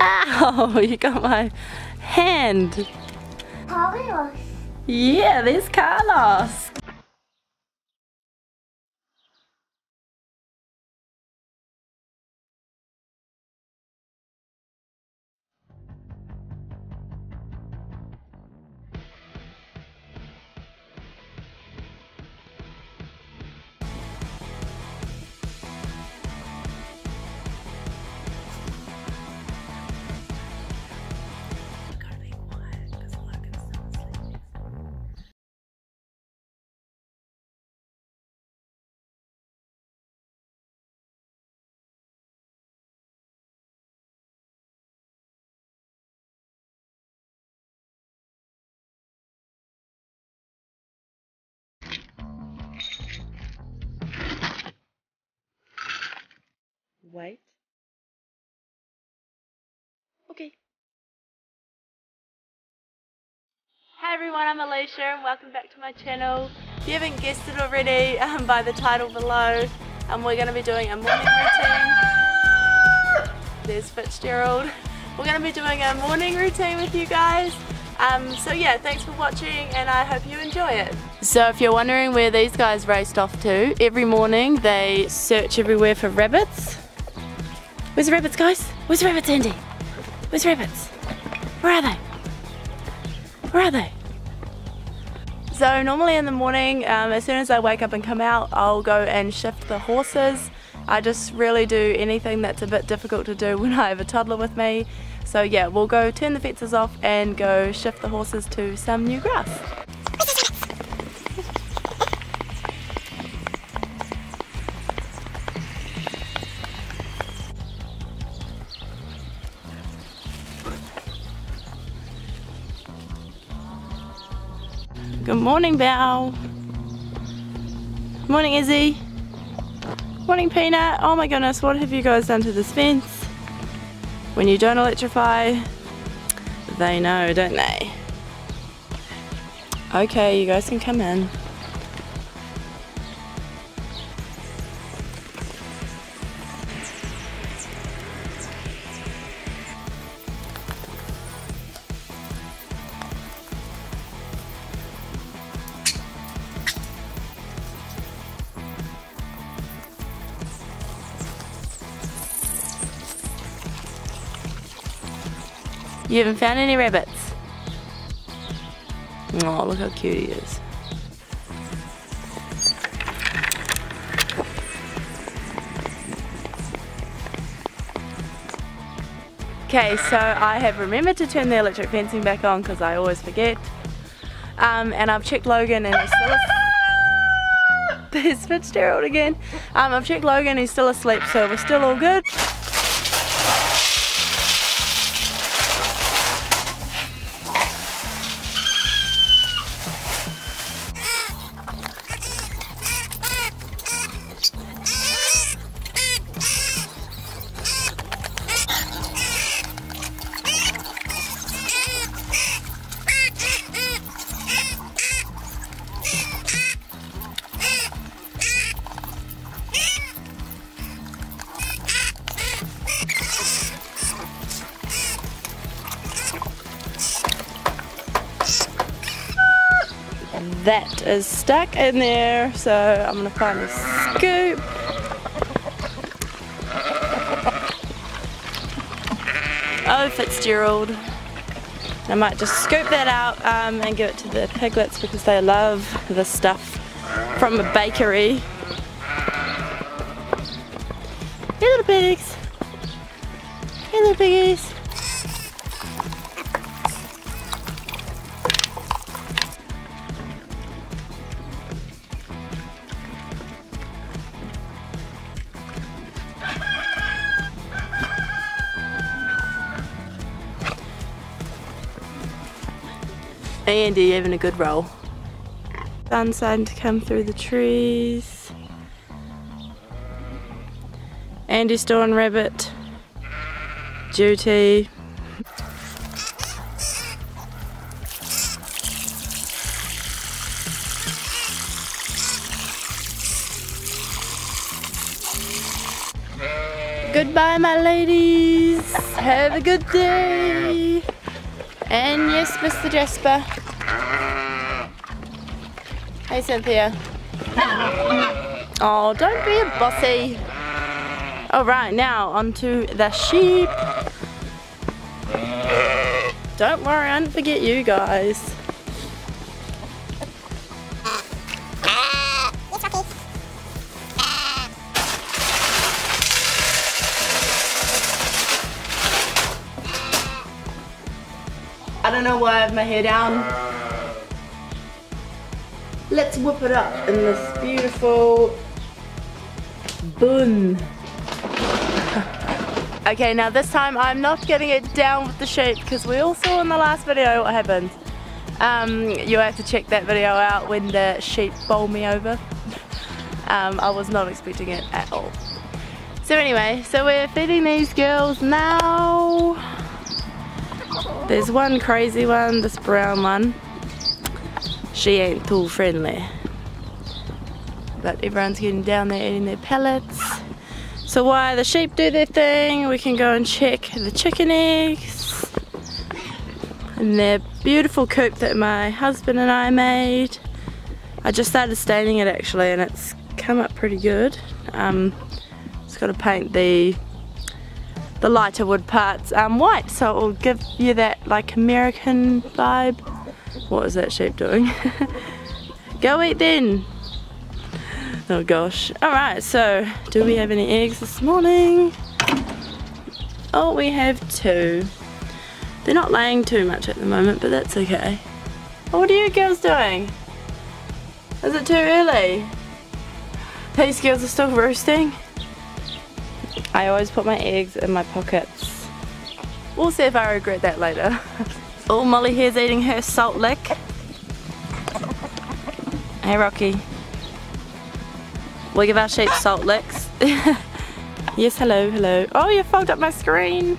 Ow, you got my hand. Carlos. Yeah, there's Carlos. Wait. Okay. Hi everyone, I'm Aliesha and welcome back to my channel. If you haven't guessed it already um, by the title below, um, we're going to be doing a morning routine. There's Fitzgerald. We're going to be doing a morning routine with you guys. Um, so yeah, thanks for watching and I hope you enjoy it. So if you're wondering where these guys raced off to, every morning they search everywhere for rabbits. Where's the rabbits, guys? Where's the rabbits, Andy? Where's the rabbits? Where are they? Where are they? So normally in the morning, um, as soon as I wake up and come out, I'll go and shift the horses. I just really do anything that's a bit difficult to do when I have a toddler with me. So yeah, we'll go turn the fences off and go shift the horses to some new grass. Good morning, Bow. Morning, Izzy. Morning, Peanut. Oh my goodness, what have you guys done to this fence? When you don't electrify, they know, don't they? Okay, you guys can come in. You haven't found any rabbits? Oh, look how cute he is. Okay, so I have remembered to turn the electric fencing back on because I always forget. Um, and I've checked Logan and he's still asleep. There's Fitzgerald again. Um, I've checked Logan, he's still asleep, so we're still all good. That is stuck in there so I'm gonna find a scoop. Oh Fitzgerald. I might just scoop that out um, and give it to the piglets because they love the stuff from a bakery. Hey little pigs. Hey little piggies Andy having a good roll. Sun starting to come through the trees. Andy's doing rabbit duty. Goodbye, my ladies. Have a good day. Mr. Jasper. Hey Cynthia. Oh, don't be a bossy. Alright, now onto the sheep. Don't worry, I didn't forget you guys. Don't know why I have my hair down. Let's whip it up in this beautiful bun. okay, now this time I'm not getting it down with the sheep because we all saw in the last video what happened. Um, you have to check that video out when the sheep bowl me over. Um, I was not expecting it at all. So anyway, so we're feeding these girls now. There's one crazy one, this brown one. She ain't too friendly. But everyone's getting down there eating their pellets. So while the sheep do their thing, we can go and check the chicken eggs. And their beautiful coop that my husband and I made. I just started staining it actually and it's come up pretty good. Um, just got to paint the the lighter wood parts um, white so it will give you that like American vibe. What is that sheep doing? Go eat then! Oh gosh. Alright, so do we have any eggs this morning? Oh, we have two. They're not laying too much at the moment, but that's okay. Oh, what are you girls doing? Is it too early? These girls are still roosting? I always put my eggs in my pockets. We'll see if I regret that later. oh, Molly here's eating her salt lick. Hey Rocky. We give our sheep salt licks. yes, hello, hello. Oh, you fogged up my screen.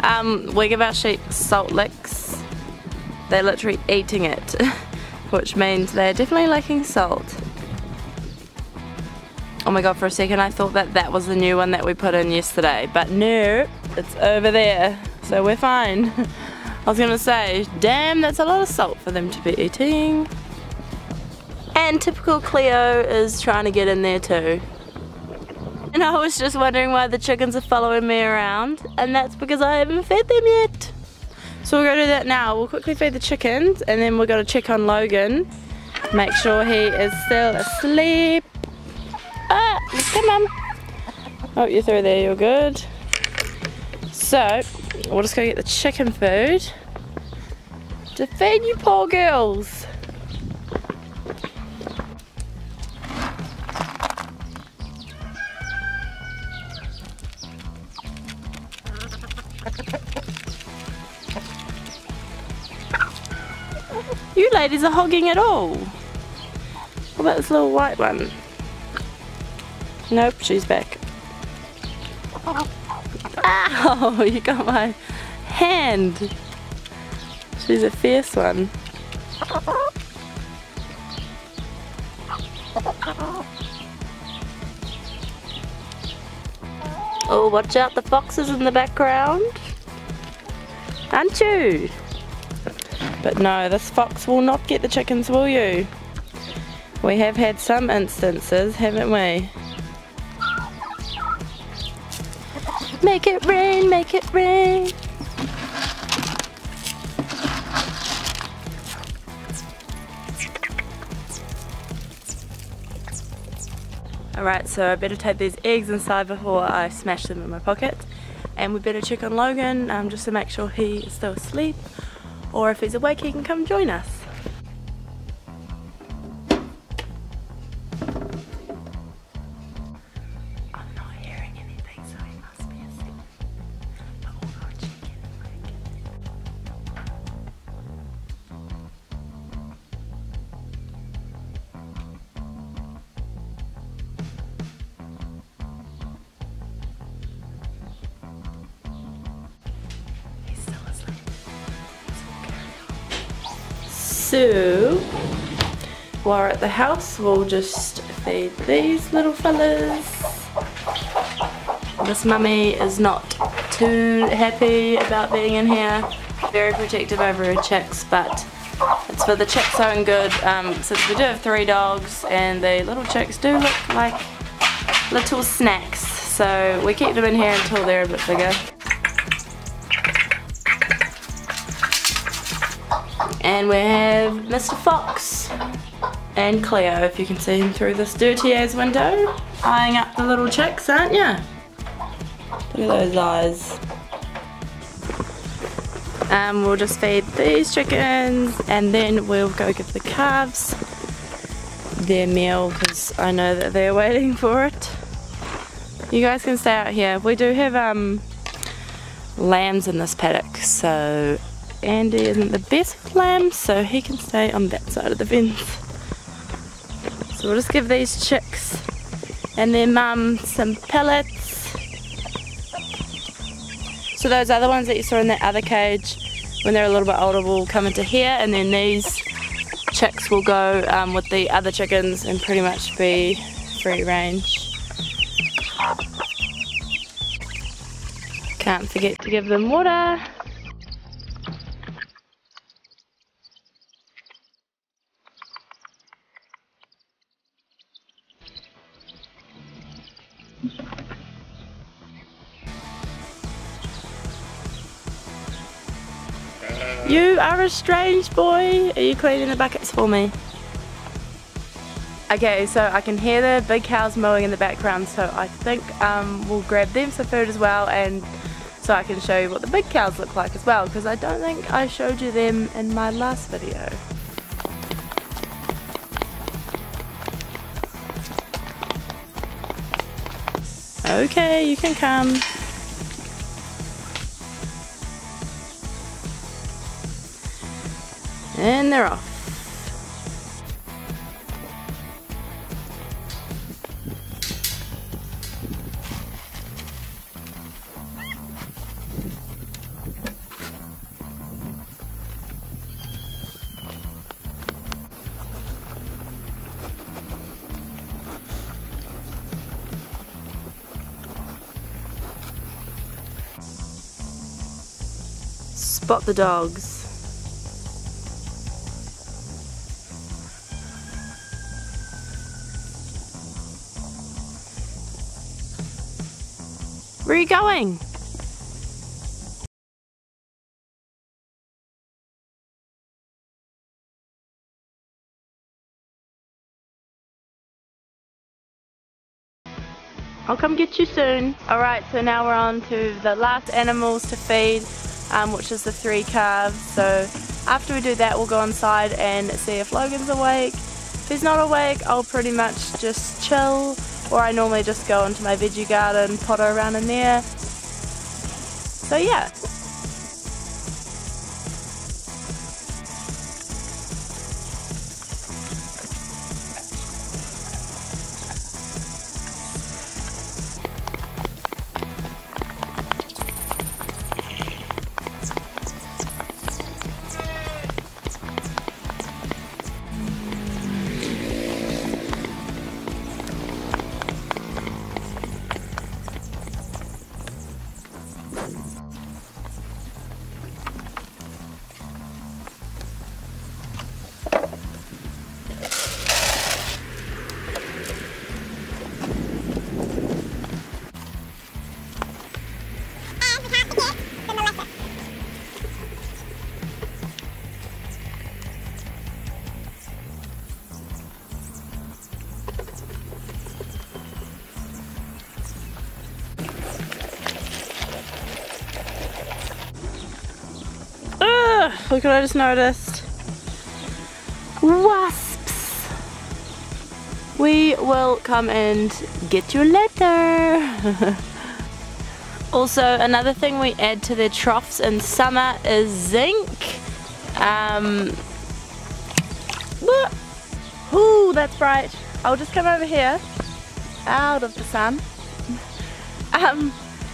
Um, we give our sheep salt licks. They're literally eating it, which means they're definitely lacking salt. Oh my god, for a second I thought that that was the new one that we put in yesterday. But no, it's over there. So we're fine. I was gonna say, damn, that's a lot of salt for them to be eating. And typical Cleo is trying to get in there too. And I was just wondering why the chickens are following me around. And that's because I haven't fed them yet. So we're gonna do that now. We'll quickly feed the chickens and then we're gonna check on Logan. Make sure he is still asleep. Ah, come on. Oh, you're through there, you're good. So, we'll just go get the chicken food to feed you poor girls. You ladies are hogging it all. What about this little white one? Nope, she's back. Ow, you got my hand. She's a fierce one. Oh, watch out, the foxes in the background. Aren't you? But no, this fox will not get the chickens, will you? We have had some instances, haven't we? Make it rain, make it rain. Alright, so I better take these eggs inside before I smash them in my pocket. And we better check on Logan um, just to make sure he is still asleep. Or if he's awake, he can come join us. So, while we're at the house, we'll just feed these little fellas. this mummy is not too happy about being in here. Very protective over her chicks, but it's for the chicks' own good. Um, since we do have three dogs and the little chicks do look like little snacks. So we keep them in here until they're a bit bigger. And we have Mr. Fox and Cleo, if you can see him through this dirty as window, eyeing up the little chicks, aren't you? Look at those eyes. Um, we'll just feed these chickens and then we'll go give the calves their meal because I know that they're waiting for it. You guys can stay out here. We do have um, lambs in this paddock, so Andy isn't the best lambs, so he can stay on that side of the fence. So we'll just give these chicks and their mum some pellets. So those other ones that you saw in that other cage, when they're a little bit older, will come into here, and then these chicks will go um, with the other chickens and pretty much be free range. Can't forget to give them water. Are a strange boy. Are you cleaning the buckets for me? Okay, so I can hear the big cows mowing in the background, so I think um, we'll grab them some food as well and so I can show you what the big cows look like as well because I don't think I showed you them in my last video. Okay, you can come. And they're off. Spot the dogs. Where are you going? I'll come get you soon. Alright, so now we're on to the last animals to feed, um, which is the three calves. So after we do that, we'll go inside and see if Logan's awake. If he's not awake, I'll pretty much just chill or I normally just go into my veggie garden, potter around in there. So yeah. Look what I just noticed. Wasps! We will come and get you later. also, another thing we add to their troughs in summer is zinc. Um, Ooh, that's bright. I'll just come over here, out of the sun. Um,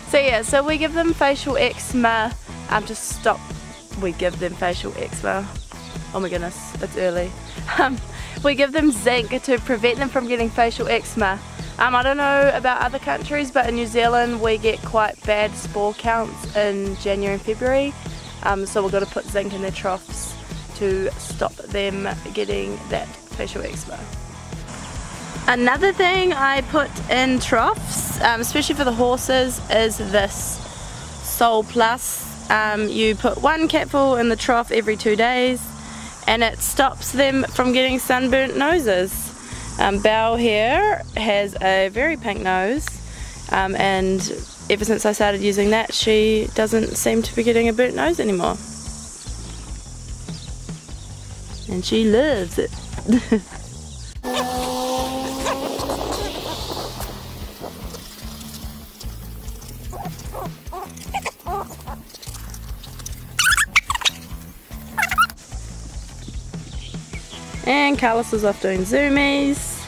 so yeah, so we give them facial eczema. Um, just stop we give them facial eczema. Oh my goodness, it's early. Um, we give them zinc to prevent them from getting facial eczema Um, I don't know about other countries, but in New Zealand we get quite bad spore counts in January and February. Um, so we've got to put zinc in their troughs to stop them getting that facial eczema. Another thing I put in troughs, um, especially for the horses, is this Sol Plus. Um, you put one capful in the trough every two days and it stops them from getting sunburnt noses. Um, Belle here has a very pink nose um, and ever since I started using that she doesn't seem to be getting a burnt nose anymore. And she loves it. Is off doing zoomies.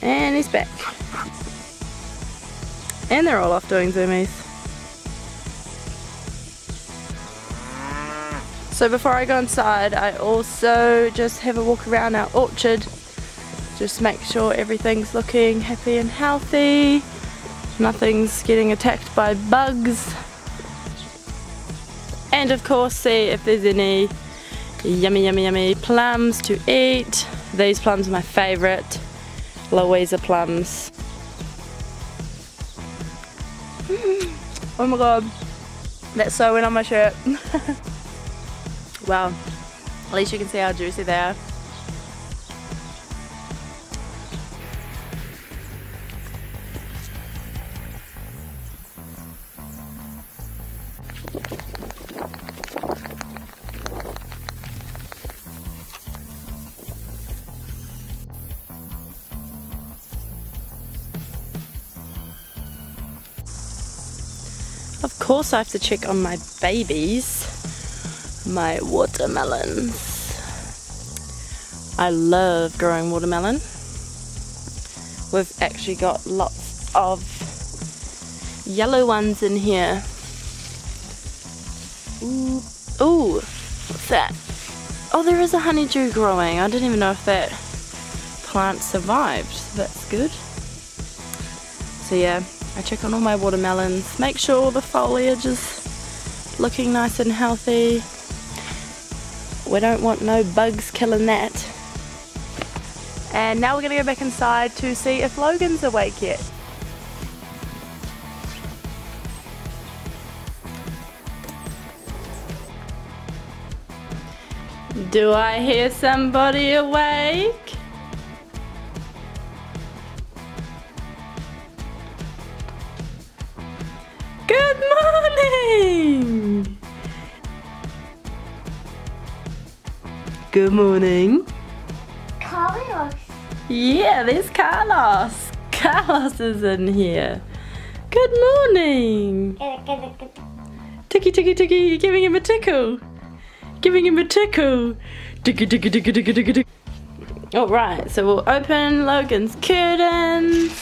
And he's back. And they're all off doing zoomies. So before I go inside, I also just have a walk around our orchard. Just make sure everything's looking happy and healthy. Nothing's getting attacked by bugs and of course see if there's any yummy yummy yummy plums to eat. These plums are my favourite, Louisa plums. Mm. Oh my god, that's so went on my shirt. wow, at least you can see how juicy they are. Of course I have to check on my babies, my watermelons. I love growing watermelon. We've actually got lots of yellow ones in here. Ooh, ooh, what's that? Oh, there is a honeydew growing. I didn't even know if that plant survived. So that's good. So yeah, I check on all my watermelons, make sure the foliage is looking nice and healthy. We don't want no bugs killing that. And now we're to go back inside to see if Logan's awake yet. Do I hear somebody awake? Good morning. Carlos. Yeah, there's Carlos. Carlos is in here. Good morning. Ticky ticky ticky, you're giving him a tickle. Giving him a tickle. Ticky ticky ticky ticky ticky ticky. Alright, so we'll open Logan's curtains.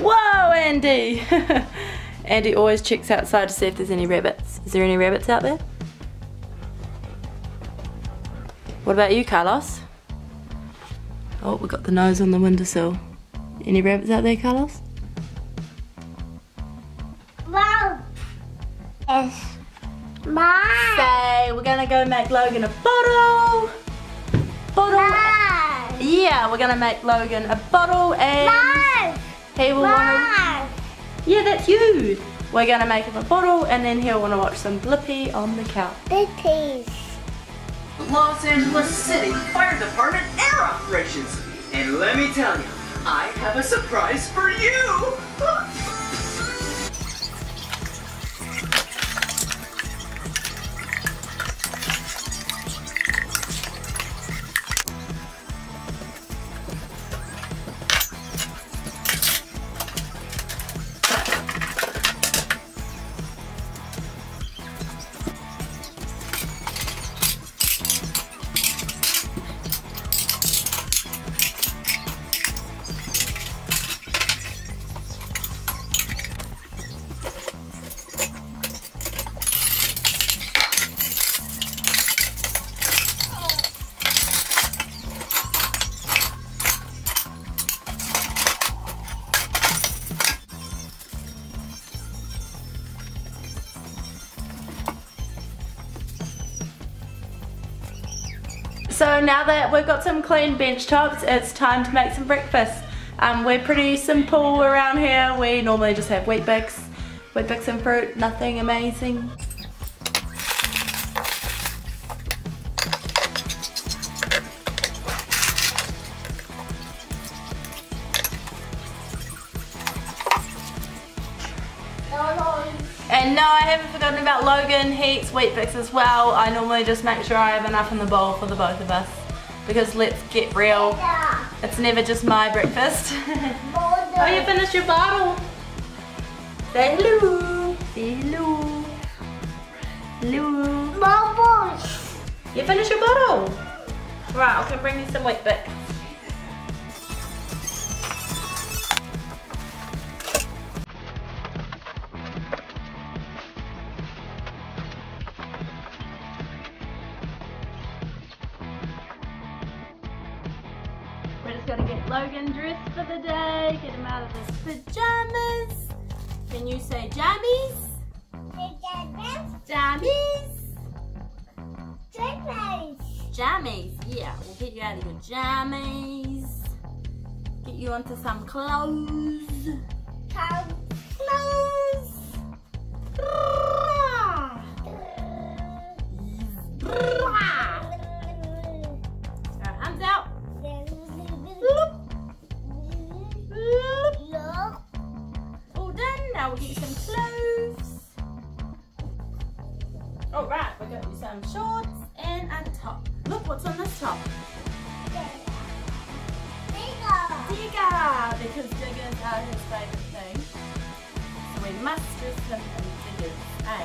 Whoa, Andy! Andy always checks outside to see if there's any rabbits. Is there any rabbits out there? What about you, Carlos? Oh, we got the nose on the windowsill. Any rabbits out there, Carlos? Wow. Yes. Mom. Say, we're gonna go make Logan a bottle. Bottle. Mom. Yeah, we're gonna make Logan a bottle and Mom. he will wanna. Yeah, that's you. We're gonna make him a bottle and then he'll wanna watch some Blippi on the couch. Big piece. Los Angeles City Fire Department Air Operations. And let me tell you, I have a surprise for you. now that we've got some clean bench tops, it's time to make some breakfast. Um, we're pretty simple around here. We normally just have Weet-Bix, wheat bix and fruit, nothing amazing. I haven't forgotten about Logan. He eats Weet-Bix as well. I normally just make sure I have enough in the bowl for the both of us. Because let's get real, it's never just my breakfast. oh, you finished your bottle. Say hello. Say hello. Hello. Bubbles. You finished your bottle. Right, I can bring you some Weet-Bix. We're jammies. Get you onto some clothes. Clothes. Alright, out. All done. Now we'll get you some clothes. All right, we're going to do some shorts and a top. Look what's on this top. Digger, because diggers are his favourite thing. So we must dress him in diggers. A.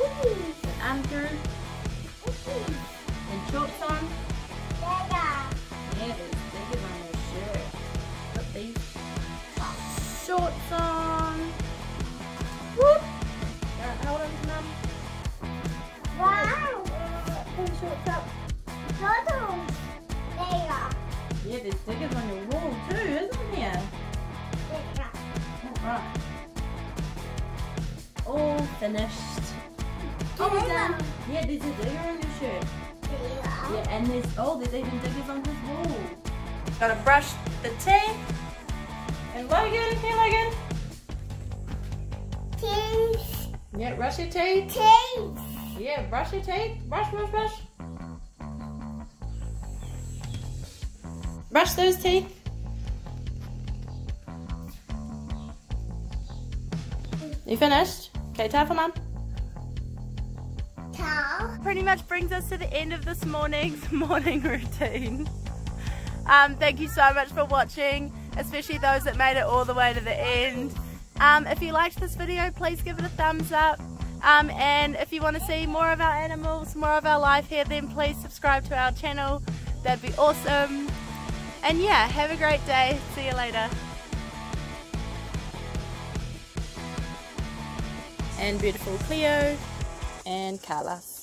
And under and shorts on. All finished. Oh, All done. Yeah, there's a digger on your shirt. Yeah, and there's oh, there's even diggers on his wall. Gotta brush the teeth. And Logan, here Logan. Teeth. Yeah, brush your teeth. teeth. Yeah, brush your teeth. Brush, brush, brush. Brush those teeth. You finished? Okay, time for mum. Pretty much brings us to the end of this morning's morning routine. Um, thank you so much for watching, especially those that made it all the way to the end. Um, if you liked this video, please give it a thumbs up. Um, and if you want to see more of our animals, more of our life here, then please subscribe to our channel. That'd be awesome. And yeah, have a great day. See you later. And beautiful Cleo and Carlos.